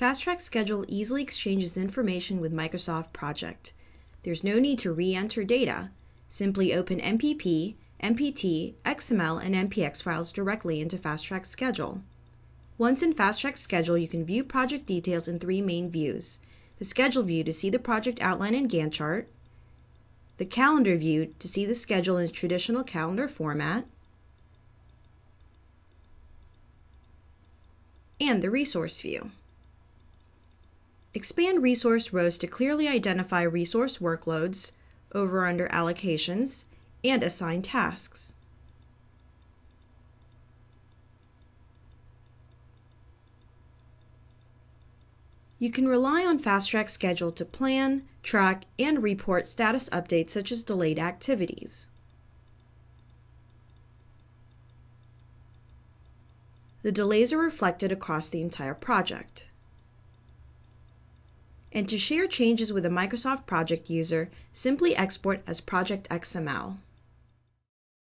FastTrack Schedule easily exchanges information with Microsoft Project. There's no need to re-enter data. Simply open MPP, MPT, XML, and MPX files directly into FastTrack Schedule. Once in FastTrack Schedule, you can view project details in three main views. The Schedule view to see the project outline and Gantt chart, the Calendar view to see the schedule in traditional calendar format, and the Resource view. Expand resource rows to clearly identify resource workloads, over under allocations, and assign tasks. You can rely on FastTrack Schedule to plan, track, and report status updates such as delayed activities. The delays are reflected across the entire project. And to share changes with a Microsoft Project user, simply export as Project XML.